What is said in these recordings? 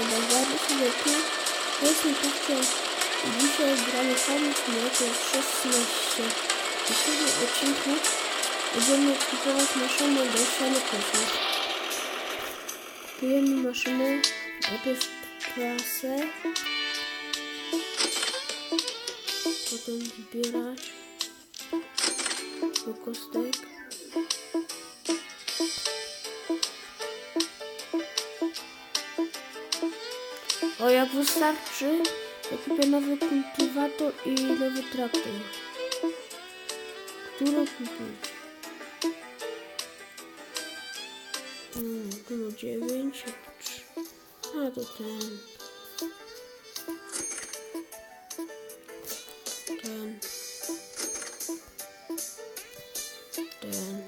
trzeba zdarzyć lepiej. Jeśli to chce dzisiaj gramy sami w to 16. W dzisiejszym odcinku będziemy kupować maszynę do siany kosmos. Kupujemy maszynę, najpierw klasę, potem zbierać do kostek. O, jak wystarczy, to kupię nowy kultywator i nowy traktor. Który kupić? Hmm, tu ma 9, a to ten. Ten. Ten.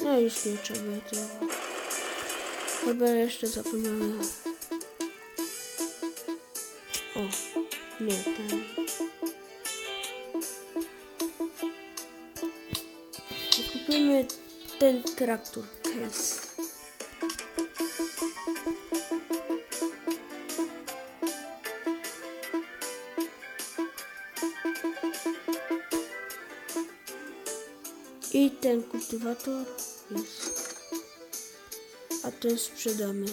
No już nie trzeba tego. Chyba jeszcze zapomniałem. O, nie, ten. Kupimy ten traktor case. I ten kultywator jest. A ten sprzedamy.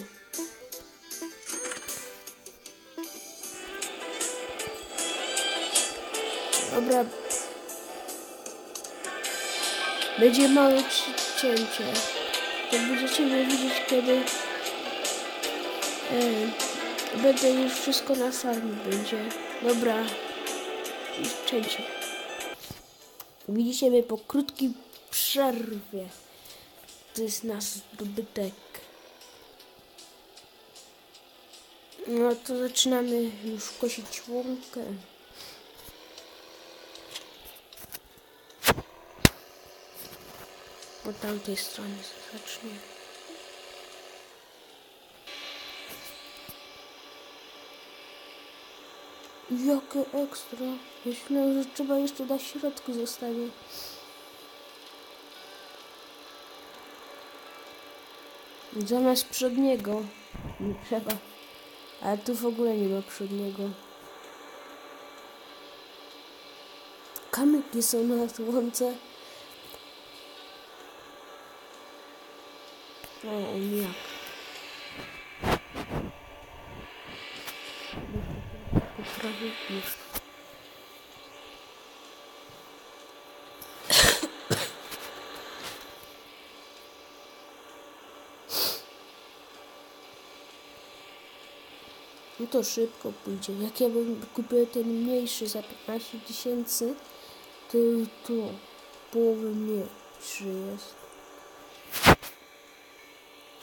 Dobra. Będzie małe ci- cięcie. To będziecie mnie widzieć kiedy e, będę już wszystko na farmie będzie. Dobra. I cięcie. Widzicie mnie po krótkiej przerwie. To jest nasz dobytek. No to zaczynamy już kosić łąkę. Po tamtej stronie zacznie. Jakie ekstra. Myślę, że trzeba jeszcze na środku zostanie. Zamiast przedniego. Nie trzeba. Ale tu w ogóle nie ma przedniego. Kamyki są na łące. O, jak. Poprawię już. No to szybko pójdzie. Jak ja bym kupił ten mniejszy za 15 tysięcy, to tu połowy mniejszy jest.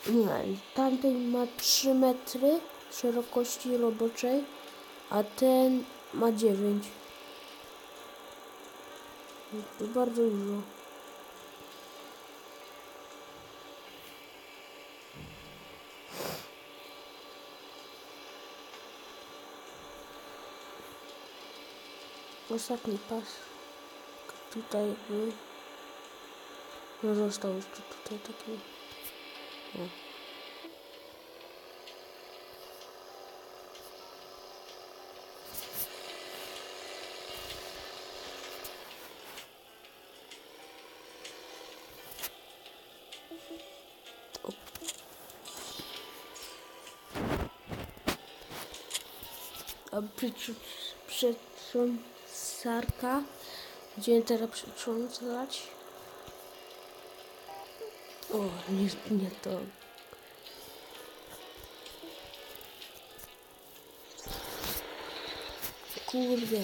Nie, tamten ma 3 metry szerokości roboczej, a ten ma 9. To bardzo dużo. Ostatni pas tutaj był. No został jeszcze tutaj taki. O. A przetrząsarka. Będziemy teraz przetrząsać. O, nie, nie to. Kurde.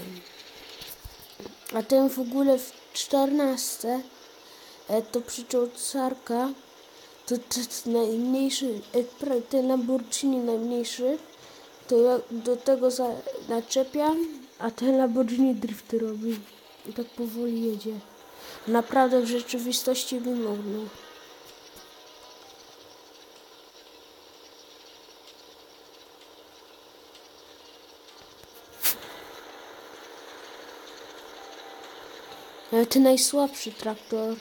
A ten w ogóle w 14 e, to przyczołcarka to, to najmniejszy, e, ten Lamborghini najmniejszy to ja do tego za, naczepiam, a ten Lamborghini drift robi. I tak powoli jedzie. Naprawdę w rzeczywistości by mogło. Ale ten najsłabszy traktor,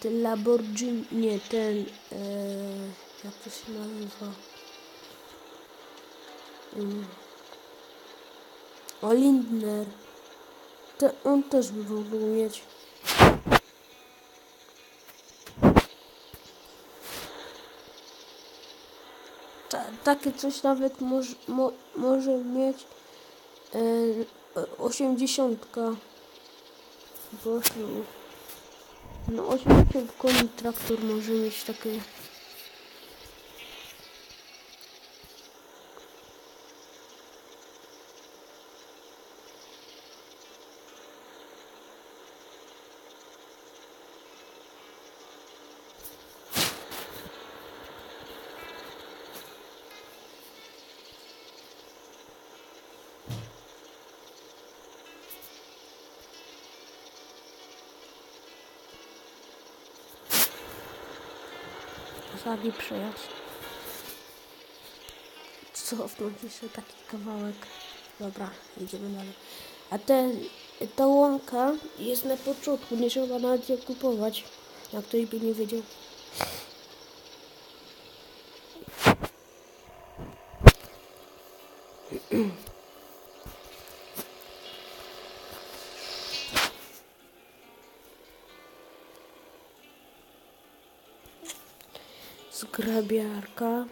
ten Lamborghini, nie ten, e, jak to się nazywa? O Lindner. Te, on też by mógł mieć. Ta, takie coś nawet moż, mo, może mieć e, osiemdziesiątka. Proszę. No 80 koni traktor może mieć takie. Zagi przejazd. Cofnąć jeszcze taki kawałek. Dobra, idziemy dalej. A ten, ta łąka jest na początku, nie trzeba nawet jej kupować. Jak ktoś by nie wiedział. Zgrabiarka.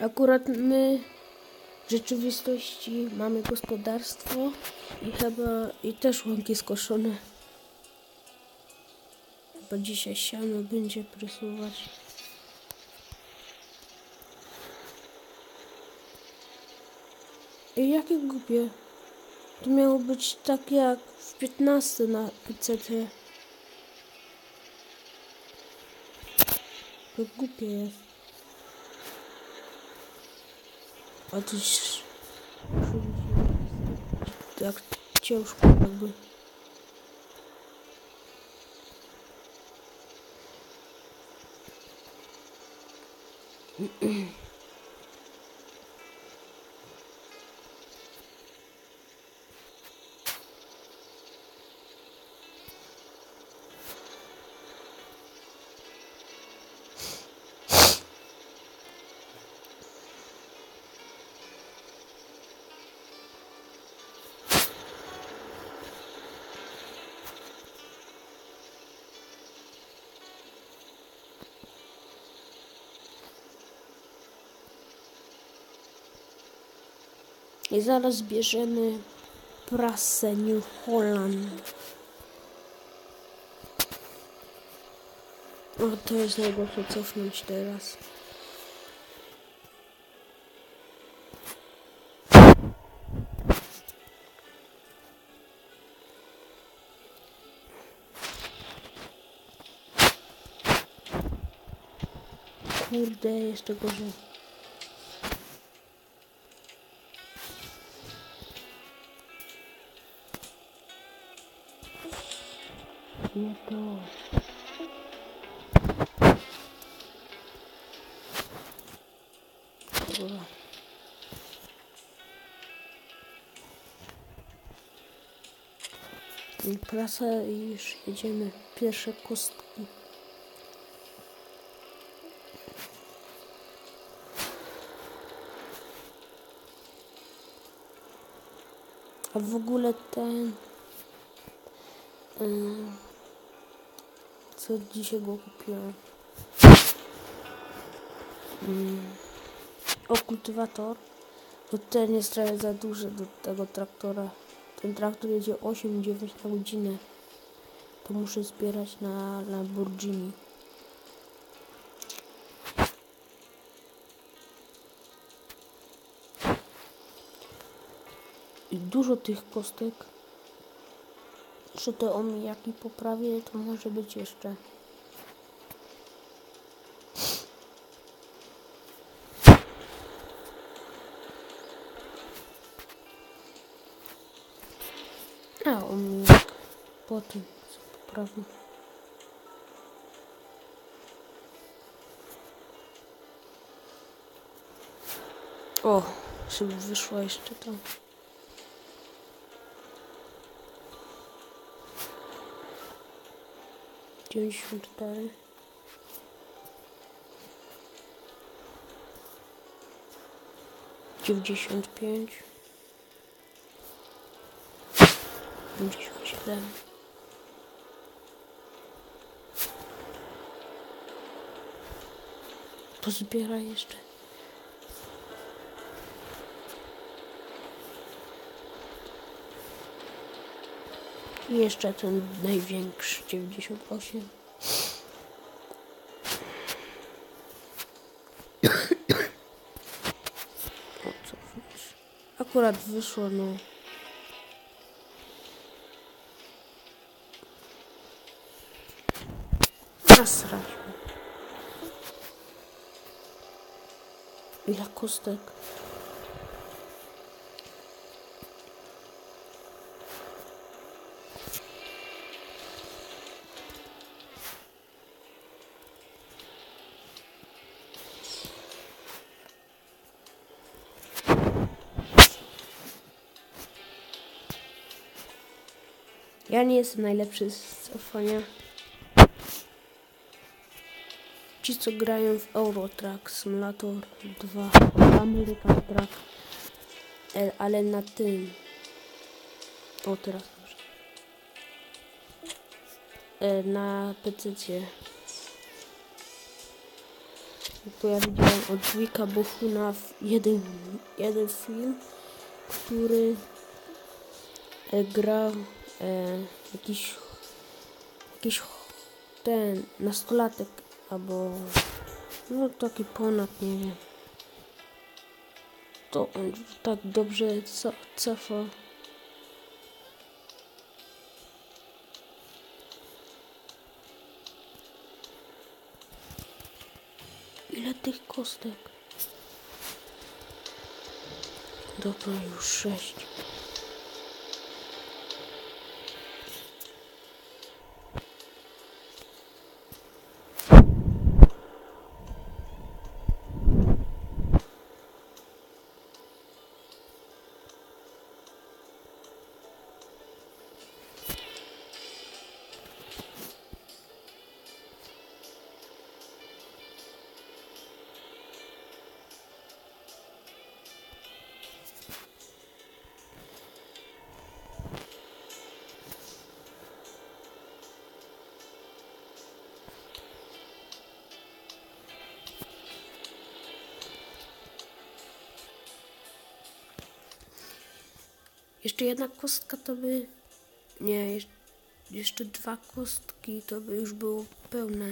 Akurat my w rzeczywistości mamy gospodarstwo i chyba i też łąki skoszone. Chyba dzisiaj siano będzie presować. I jakie głupie. To miało być tak jak w 15 na PCT. To głupie jest. A to już... Tak ciężko jakby. I zaraz bierzemy prasę New Holland. O, to jest najgorsze cofnąć teraz. Kurde, jeszcze gorzej. Dobra. I Prasa i już jedziemy. Pierwsze kostki. A w ogóle ten... Ym, co dzisiaj go kupiłem? Ym, o, kultywator. Bo ten za duży do tego traktora. Ten traktor jedzie 8-9 na godzinę. To muszę zbierać na Lamborghini. I dużo tych kostek. Czy to te omijaki poprawię, to może być jeszcze. A, omijak. Po tym, co. O, żeby wyszła jeszcze tam. 94 95 57 Pozbieraj jeszcze. I jeszcze ten największy, 98. O, co Akurat wyszło, no. Nasrać. Ile kostek? Ja nie jestem najlepszy z cofania. Ci, co grają w Euro Truck Simulator 2, American Truck, e, ale na tym. O, teraz dobrze. E, na PC. To ja widziałem od Wika Bohuna w jeden, jeden film, który e, grał e, jakiś jakiś ten nastolatek albo no taki ponad nie wiem. To on tak dobrze co, cofa. Ile tych kostek? Dobra już sześć Jeszcze jedna kostka to by. Nie, jeszcze dwa kostki to by już było pełne.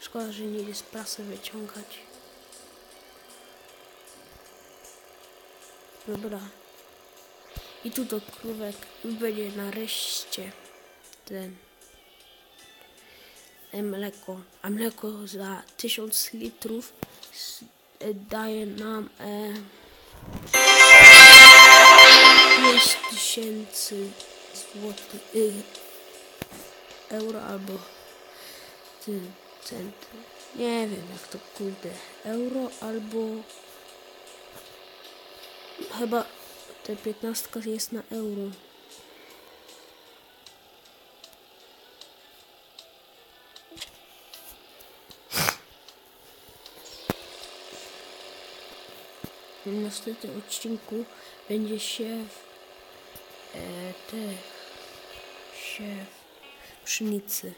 Szkoda, że nie jest prasę wyciągać. Dobra. I tu do krówek będzie nareszcie ten e, mleko. A mleko za 1000 litrów e, daje nam e, 5 tysięcy złotych y, euro albo ty, centy. Nie wiem jak to kurde. Euro albo chyba ta piętnastka jest na euro. W następnym odcinku będzie e, tych siew pszenicy.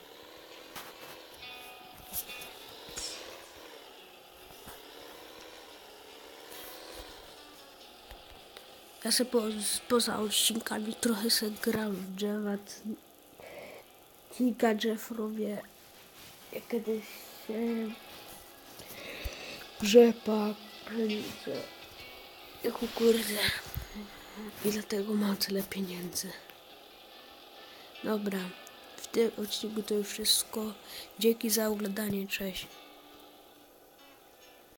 Ja sobie po, poza odcinkami trochę sobie gram w drzewa. Kilka drzew robię. Ja kiedyś się rzepak, pszenicę i kukurydzę. I dlatego mam tyle pieniędzy. Dobra, w tym odcinku to już wszystko. Dzięki za oglądanie, cześć.